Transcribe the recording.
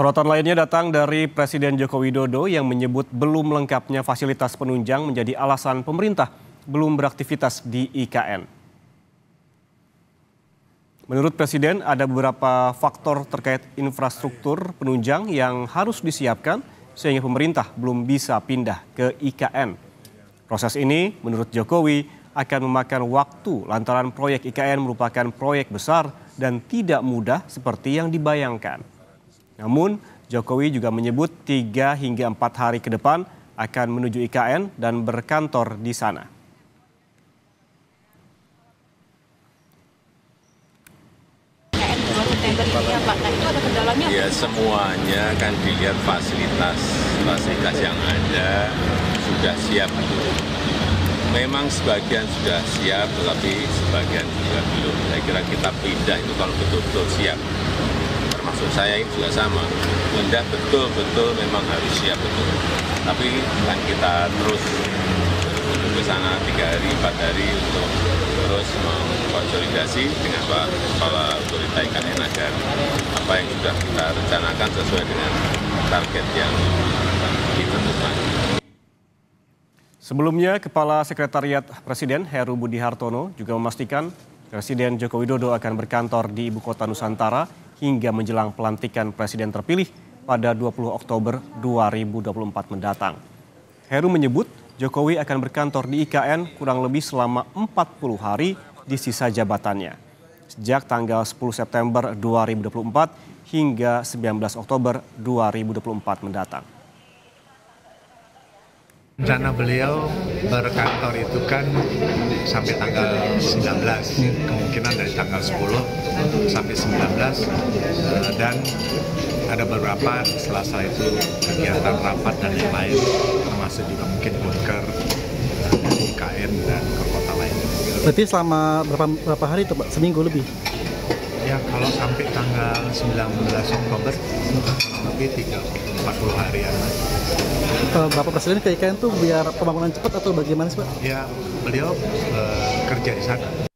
Sorotan lainnya datang dari Presiden Joko Widodo yang menyebut belum lengkapnya fasilitas penunjang menjadi alasan pemerintah belum beraktivitas di IKN. Menurut Presiden, ada beberapa faktor terkait infrastruktur penunjang yang harus disiapkan sehingga pemerintah belum bisa pindah ke IKN. Proses ini, menurut Jokowi, akan memakan waktu lantaran proyek IKN merupakan proyek besar dan tidak mudah seperti yang dibayangkan. Namun, Jokowi juga menyebut tiga hingga empat hari ke depan akan menuju IKN dan berkantor di sana. Ya semuanya kan dilihat fasilitas fasilitas yang ada sudah siap. Memang sebagian sudah siap, tetapi sebagian juga belum. Saya kira kita pindah itu kalau betul-betul siap saya ini juga sama. Pindah betul-betul memang harus siap betul. Tapi kan kita terus ke sana tiga hari, empat hari untuk terus mengkonsolidasi dengan Pak Kepala Otorita IKN agar apa yang sudah kita rencanakan sesuai dengan target yang ditentukan. Sebelumnya, Kepala Sekretariat Presiden Heru Budi Hartono juga memastikan Presiden Joko Widodo akan berkantor di Ibu Kota Nusantara hingga menjelang pelantikan Presiden terpilih pada 20 Oktober 2024 mendatang. Heru menyebut Jokowi akan berkantor di IKN kurang lebih selama 40 hari di sisa jabatannya. Sejak tanggal 10 September 2024 hingga 19 Oktober 2024 mendatang. Rencana beliau berkantor itu kan sampai tanggal 19, kemungkinan dari tanggal 10 sampai 19, eh, dan ada beberapa setelah itu kegiatan rapat dan yang lain, termasuk juga mungkin bunker, IKN, dan ke kota lain. Berarti selama berapa, berapa hari itu Pak? Seminggu lebih? Ya kalau sampai tanggal 19 Oktober, lebih 3, 40 harian. Uh, Bapak Presiden ke IKN tuh biar pembangunan cepat atau bagaimana sih Pak? Ya beliau uh, kerja di sana.